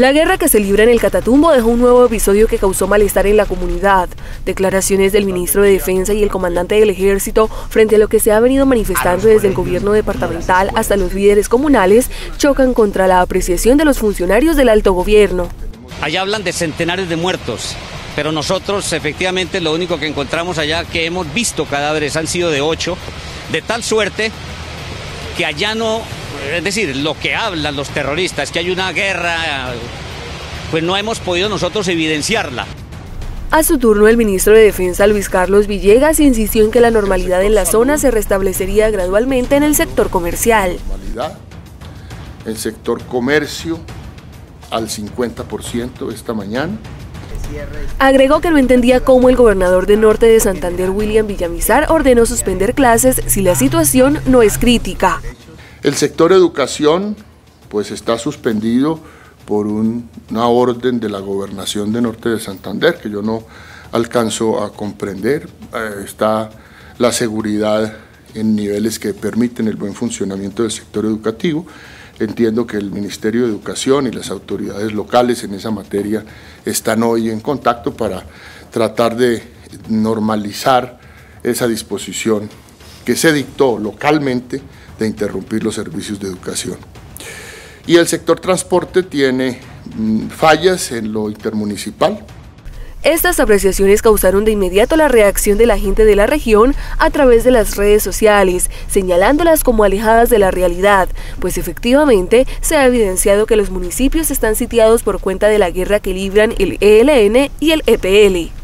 La guerra que se libra en el Catatumbo dejó un nuevo episodio que causó malestar en la comunidad. Declaraciones del ministro de Defensa y el comandante del Ejército frente a lo que se ha venido manifestando desde el gobierno departamental hasta los líderes comunales chocan contra la apreciación de los funcionarios del alto gobierno. Allá hablan de centenares de muertos, pero nosotros efectivamente lo único que encontramos allá que hemos visto cadáveres han sido de ocho, de tal suerte que allá no es decir, lo que hablan los terroristas, que hay una guerra, pues no hemos podido nosotros evidenciarla. A su turno, el ministro de Defensa Luis Carlos Villegas insistió en que la normalidad en la zona se restablecería gradualmente en el sector comercial. El sector comercio al 50% esta mañana. Agregó que no entendía cómo el gobernador de Norte de Santander, William Villamizar, ordenó suspender clases si la situación no es crítica. El sector educación pues está suspendido por una orden de la gobernación de Norte de Santander que yo no alcanzo a comprender. Eh, está la seguridad en niveles que permiten el buen funcionamiento del sector educativo. Entiendo que el Ministerio de Educación y las autoridades locales en esa materia están hoy en contacto para tratar de normalizar esa disposición que se dictó localmente de interrumpir los servicios de educación. Y el sector transporte tiene mm, fallas en lo intermunicipal, estas apreciaciones causaron de inmediato la reacción de la gente de la región a través de las redes sociales, señalándolas como alejadas de la realidad, pues efectivamente se ha evidenciado que los municipios están sitiados por cuenta de la guerra que libran el ELN y el EPL.